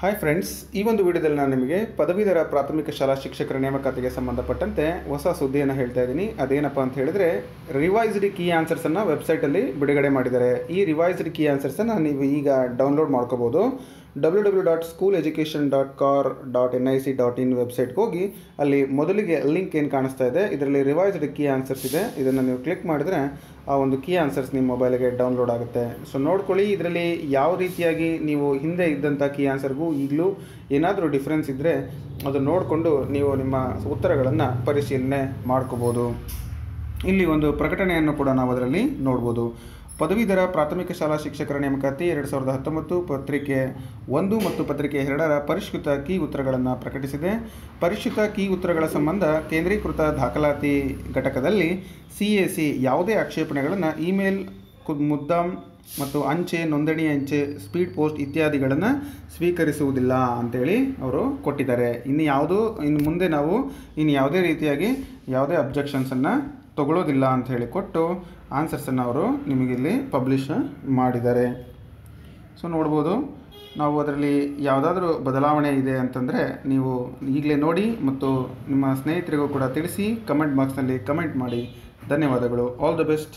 Hi friends ಈ ಒಂದು ವಿಡಿಯೋದಲ್ಲಿ ನಾನು ನಿಮಗೆ ಪದವೀಧರ ಪ್ರಾಥಮಿಕ ಶಾಲಾ ಶಿಕ್ಷಕರ ನೇಮಕಾತಿಗೆ ಸಂಬಂಧಪಟ್ಟಂತೆ ಹೊಸ ಸುದ್ದಿಯನ್ನು ಹೇಳ್ತಾ ಇದ್ದೀನಿ. ಅದೇನಪ್ಪ ಅಂತ ಹೇಳಿದರೆ ರಿವೈಸ್ಡ್ ಕೀ ಆನ್ಸರ್ಸನ್ನು ವೆಬ್ಸೈಟಲ್ಲಿ ಬಿಡುಗಡೆ ಮಾಡಿದ್ದಾರೆ. ಈ ರಿವೈಸ್ಡ್ ಕೀ ಆನ್ಸರ್ಸನ್ನು ನೀವು ಈಗ ಡೌನ್ಲೋಡ್ ಮಾಡ್ಕೋಬೋದು. W W dot school education dot kar dot N I C dot in ವೆಬ್ಸೈಟ್ಗೆ ಹೋಗಿ, ಅಲ್ಲಿ ಮೊದಲಿಗೆ ಲಿಂಕ್ ಏನು ಕಾಣಿಸ್ತಾ ಇದೆ, ಇದರಲ್ಲಿ ರಿವೈಸ್ಡ್ ಕೀ ಆನ್ಸರ್ಸ್ ಇದೆ. ಇದನ್ನು ನೀವು ಕ್ಲಿಕ್ ಮಾಡಿದರೆ ಆ ಒಂದು ಕೀ ಆನ್ಸರ್ಸ್ ನಿಮ್ಮ ಮೊಬೈಲ್ಗೆ ಡೌನ್ಲೋಡ್ ಆಗುತ್ತೆ. ಸೊ ನೋಡ್ಕೊಳ್ಳಿ, ಇದರಲ್ಲಿ ಯಾವ ರೀತಿಯಾಗಿ ನೀವು ಹಿಂದೆ ಇದ್ದಂಥ ಕೀ ಆನ್ಸರ್ಗೂ ಈಗಲೂ ಏನಾದರೂ ಡಿಫ್ರೆನ್ಸ್ ಇದ್ದರೆ ಅದು ನೋಡಿಕೊಂಡು ನೀವು ನಿಮ್ಮ ಉತ್ತರಗಳನ್ನು ಪರಿಶೀಲನೆ ಮಾಡ್ಕೋಬೋದು. ಇಲ್ಲಿ ಒಂದು ಪ್ರಕಟಣೆಯನ್ನು ಕೂಡ ನಾವು ಅದರಲ್ಲಿ ನೋಡ್ಬೋದು. ಪದವೀಧರ ಪ್ರಾಥಮಿಕ ಶಾಲಾ ಶಿಕ್ಷಕರ ನೇಮಕಾತಿ ಎರಡು ಸಾವಿರದ ಹತ್ತೊಂಬತ್ತು ಪತ್ರಿಕೆ ಒಂದು ಮತ್ತು ಪತ್ರಿಕೆ ಎರಡರ ಪರಿಷ್ಕೃತ ಕೀ ಉತ್ತರಗಳನ್ನು ಪ್ರಕಟಿಸಿದೆ. ಪರಿಷ್ಕೃತ ಕೀ ಉತ್ತರಗಳ ಸಂಬಂಧ ಕೇಂದ್ರೀಕೃತ ದಾಖಲಾತಿ ಘಟಕದಲ್ಲಿ ಸಿ ಎ ಸಿ ಯಾವುದೇ ಆಕ್ಷೇಪಣೆಗಳನ್ನು ಇಮೇಲ್ ಮುದ್ದಾಂ ಮತ್ತು ಅಂಚೆ, ನೋಂದಣಿ ಅಂಚೆ, ಸ್ಪೀಡ್ ಪೋಸ್ಟ್ ಇತ್ಯಾದಿಗಳನ್ನು ಸ್ವೀಕರಿಸುವುದಿಲ್ಲ ಅಂತೇಳಿ ಅವರು ಕೊಟ್ಟಿದ್ದಾರೆ. ಇನ್ನು ಯಾವುದು, ಇನ್ನು ಮುಂದೆ ನಾವು ಇನ್ನು ಯಾವುದೇ ರೀತಿಯಾಗಿ ಯಾವುದೇ ಅಬ್ಜೆಕ್ಷನ್ಸನ್ನು ತಗೊಳ್ಳೋದಿಲ್ಲ ಅಂತ ಹೇಳಿ ಕೊಟ್ಟು ಆನ್ಸರ್ಸನ್ನು ಅವರು ನಿಮಗಿಲ್ಲಿ ಪಬ್ಲಿಷ್ ಮಾಡಿದ್ದಾರೆ. ಸೊ ನೋಡ್ಬೋದು, ನಾವು ಅದರಲ್ಲಿ ಯಾವುದಾದ್ರೂ ಬದಲಾವಣೆ ಇದೆ ಅಂತಂದರೆ ನೀವು ಈಗಲೇ ನೋಡಿ ಮತ್ತು ನಿಮ್ಮ ಸ್ನೇಹಿತರಿಗೂ ಕೂಡ ತಿಳಿಸಿ ಕಮೆಂಟ್ ಬಾಕ್ಸ್ನಲ್ಲಿ ಕಮೆಂಟ್ ಮಾಡಿ. ಧನ್ಯವಾದಗಳು. All the best